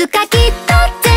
つかきっと